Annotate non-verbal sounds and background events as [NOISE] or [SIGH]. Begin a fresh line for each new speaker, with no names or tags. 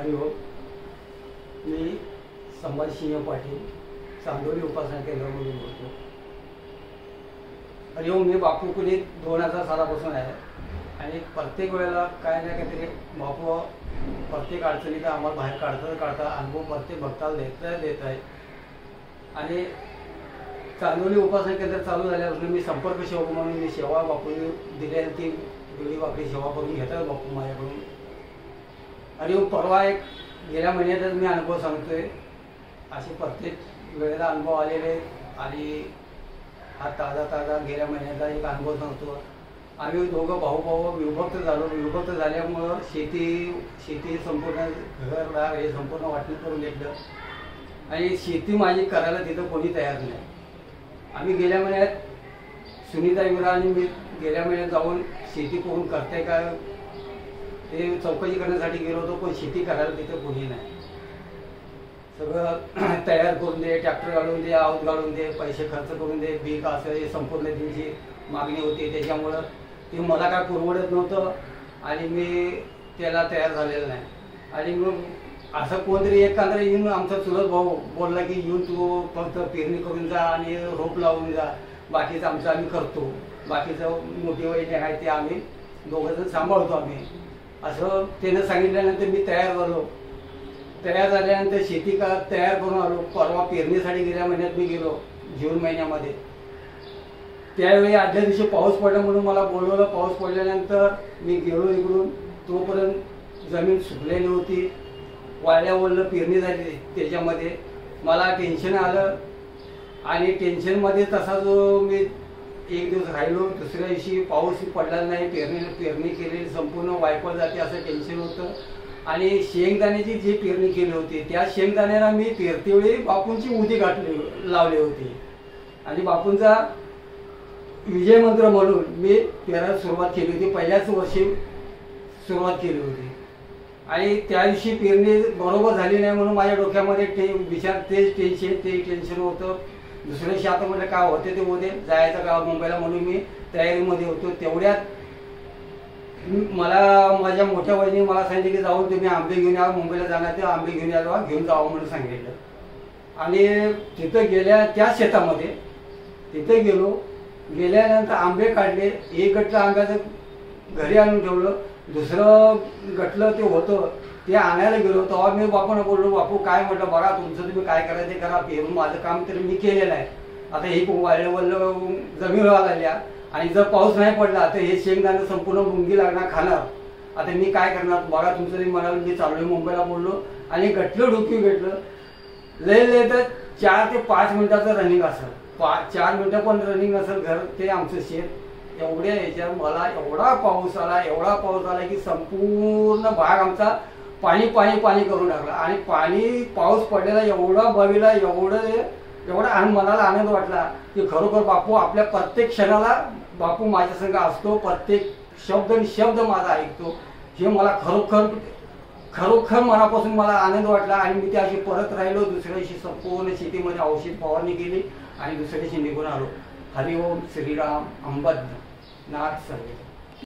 हरिओम मी संभाजीसिंह पाटील चांदोली उपासना केंद्रामधून बोलतो. हरिओम मी बापू कुली दोन हजार सालापासून आहे. आणि प्रत्येक वेळेला काय ना काहीतरी बापू प्रत्येक अडचणीत आम्हाला बाहेर काढता काढता अनुभव प्रत्येक भक्ताला देत देत आहे. आणि चांदोली उपासना केंद्र चालू झाल्यापासून मी संपर्क सेवक म्हणून मी सेवा बापू आणि ती वेळी बापडी सेवा करून घेतात बापू माझ्याकडून. आणि हो, परवा एक गेल्या महिन्यातच मी अनुभव सांगतोय. असे प्रत्येक वेळेला अनुभव आलेले आणि हा ताजा ताजा गेल्या महिन्याचा एक अनुभव सांगतो. आम्ही दोघं भाऊ भाऊ विभक्त झालो. विभक्त झाल्यामुळं शेती शेती संपूर्ण घरदार हे संपूर्ण वाटणी करून घेतलं. आणि शेती माझी करायला तिथं कोणी तयार नाही. आम्ही गेल्या महिन्यात सुनीता विरा आणि मी गेल्या महिन्यात जाऊन शेती करून करते का ते चौकशी करण्यासाठी गेलो होतो पण शेती करायला तिथे कोणी नाही. सगळं [CLEARS THROAT] तयार करून दे ट्रॅक्टर घालून दे आऊत घालून दे पैसे खर्च करून दे बीक असं हे संपूर्ण त्यांची मागणी होती. त्याच्यामुळं ते मला काय परवडत नव्हतं आणि मी त्याला तयार झालेलं नाही. आणि मग असं कोणतरी एखादा येऊन आमचा चुलत भाऊ बोलला की येऊन तू फक्त पेरणी करून जा आणि रोप लावून जा. बाकीचं आमचं आम्ही करतो. बाकीचं मोठी वहिनी आहे ते आम्ही दोघं जण सांभाळतो आम्ही. असं त्यानं सांगितल्यानंतर मी तयार झालो. तयार झाल्यानंतर शेती का तयार करून आलो. परवा पेरणीसाठी गेल्या महिन्यात मी गेलो जून महिन्यामध्ये. त्यावेळी आदल्या दिवशी पाऊस पडला म्हणून मला बोलवलं. पाऊस पडल्यानंतर मी गेलो इकडून. तोपर्यंत जमीन सुकलेली होती. वाळल्या पेरणी झाली त्याच्यामध्ये. मला टेन्शन आलं. आणि टेन्शनमध्ये तसा जो मी एक दिवस राहिलो दुसऱ्या दिवशी पाऊस पडला नाही पेरणी पेरणी केलेली संपूर्ण वायपळ जाते असं टेन्शन होतं. आणि शेंगदाण्याची जी पेरणी केली होती त्या शेंगदाण्याला मी पेरतेवेळी बापूंची उदी गाठली लावली होती. आणि बापूंचा विजय मंत्र म्हणून मी पेरायला सुरुवात केली होती. पहिल्याच वर्षी सुरुवात केली होती. आणि त्या दिवशी पेरणी बरोबर झाली नाही म्हणून माझ्या डोक्यामध्ये टे विचार तेच टेन्शन ते टेन्शन होतं. दुसऱ्या दिवशी आता म्हटलं काय होते ते होते. जायचं गाव मुंबईला म्हणून मी तयारीमध्ये होतो. तेवढ्यात मला माझ्या मोठ्या वहिनी मला सांगितलं की जाऊन तुम्ही आंबे घेऊन या मुंबईला जाणार ते आंबे घेऊन या घेऊन जावं म्हणून सांगितलं. आणि तिथं गेल्या त्या शेतामध्ये तिथं गेलो. गेल्यानंतर आंबे काढले. एक गटलं आंब्याचं घरी आणून ठेवलं. दुसरं गटलं ते होतं ते आणायला गेलो तेव्हा मी बापून बोललो बापू काय म्हटलं? बघा तुमचं तुम्ही काय करायचं ते करा पेरून माझं काम तरी मी केलेलं आहे. आता हे वाळलं जमीन जमीन लागल्या. आणि जर पाऊस नाही पडला तर हे शेंगदाणं संपूर्ण मुंगी लागणार खाणार. आता मी काय करणार? बघा तुमचं तुम्ही म्हणाल मी चालू मुंबईला बोललो. आणि गटलं डोकी भेटलं लय लय तर चार ते पाच मिनिटाचं रनिंग असेल. पाच चार मिनिटं पण रनिंग असेल घर ते आमचं शेत. एवढ्या याच्यात मला एवढा पाऊस आला एवढा पाऊस आला की संपूर्ण भाग आमचा पाणी पाणी पाणी करून टाकला. आणि पाणी पाऊस पडलेला एवढा बघितला एवढं एवढा आणि मनाला आनंद वाटला की खरोखर बापू आपल्या प्रत्येक क्षणाला बापू माझ्या संघ असतो प्रत्येक शब्द आणि शब्द माझा ऐकतो. हे मला खरोखर खरोखर मनापासून मला आनंद वाटला आणि मी त्याशी परत राहिलो दुसऱ्या दिवशी संपूर्ण शेतीमध्ये औषध फवारणी केली आणि दुसऱ्या दिवशी निघून आलो. हरिओम श्रीराम अंबद not sunny.